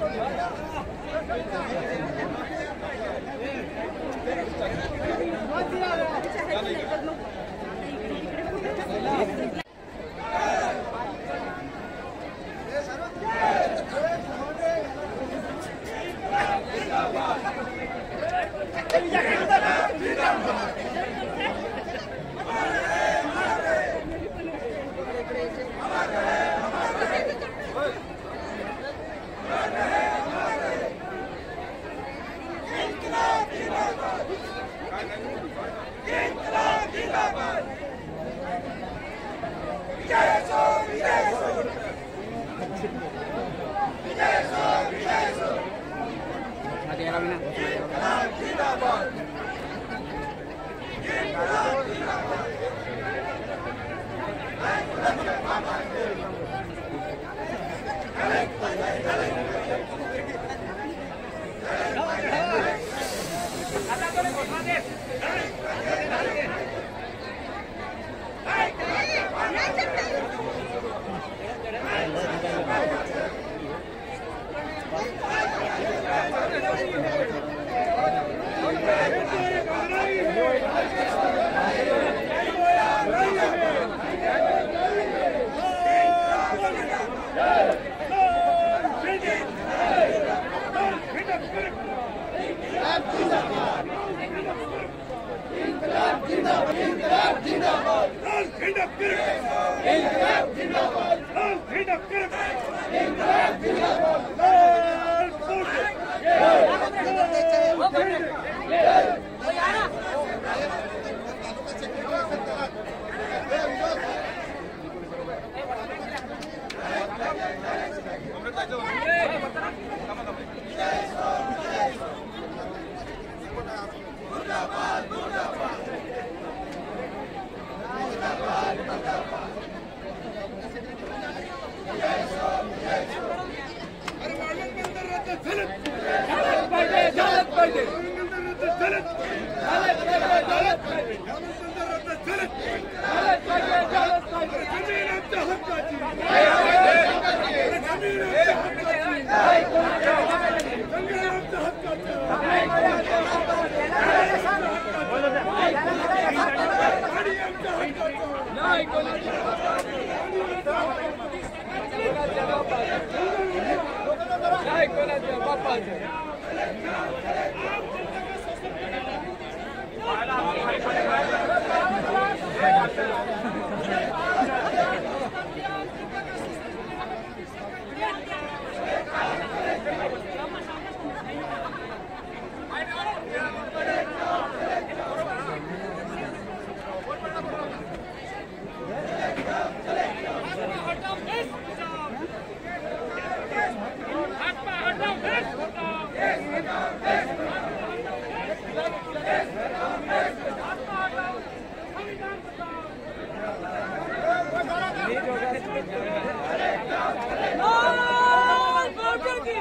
Yeah. Thank you. انقلاب زندهباد الهدف انقلاب زندهباد الهدف انقلاب Dalat Dalat Obrigado.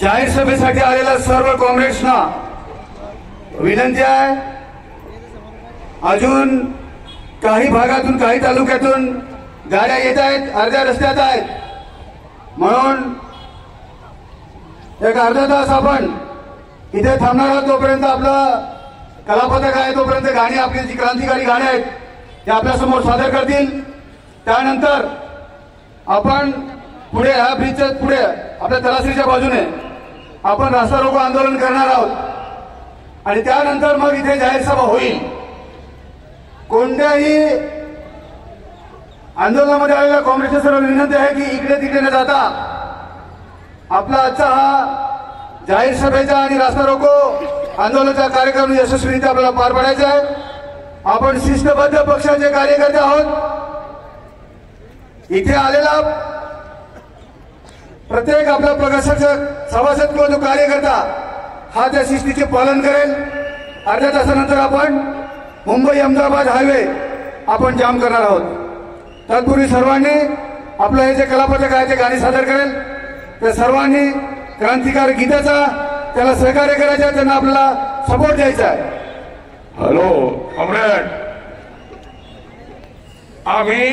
जाहीर सभेसाठी आलेल्या सर्व काँग्रेसना विनंती आहे. अजून काही भागातून काही तालुक्यातून गाड्या येत आहेत अर्ध्या रस्त्यात आहेत. म्हणून एक अर्धा तास आपण इथे थांबणार आहोत तोपर्यंत आपलं कलापथक आहे तोपर्यंत गाणी आपली जी क्रांतिकारी गाणी आहेत ते आपल्यासमोर सादर करतील. त्यानंतर आपण पुढे ह्या ब्रिजच्या पुढे आपल्या तलासरीच्या बाजूने आपण रास्ता रोको आंदोलन करणार आहोत. आणि त्यानंतर मग इथे जाहीर सभा होईल. कोणत्याही आंदोलनामध्ये आलेल्या काँग्रेसच्या सर्व विनंती आहे की इकडे तिकडे न जाता आपला आजचा हा जाहीर सभेचा आणि रास्ता रोको आंदोलनाचा कार्यक्रम यशस्वीरित्या आपल्याला पार पाडायचा आहे. आपण शिस्तबद्ध पक्षाचे कार्यकर्ते आहोत. इथे आलेला प्रत्येक आपला प्रकाशाचं सभासद किंवा जो कार्यकर्ता हा त्या शिस्तीचे पालन करेल. अर्ध्या तासानंतर आपण मुंबई अहमदाबाद हायवे आपण जाम करणार आहोत. तत्पूर्वी सर्वांनी आपलं हे जे कलापथक आहे ते गाणी सादर करेल. त्या सर्वांनी क्रांतिकार गीताचा त्याला सहकार्य करायचं आहे त्यांना आपल्याला सपोर्ट द्यायचा आहे. Hello comrade. आम्ही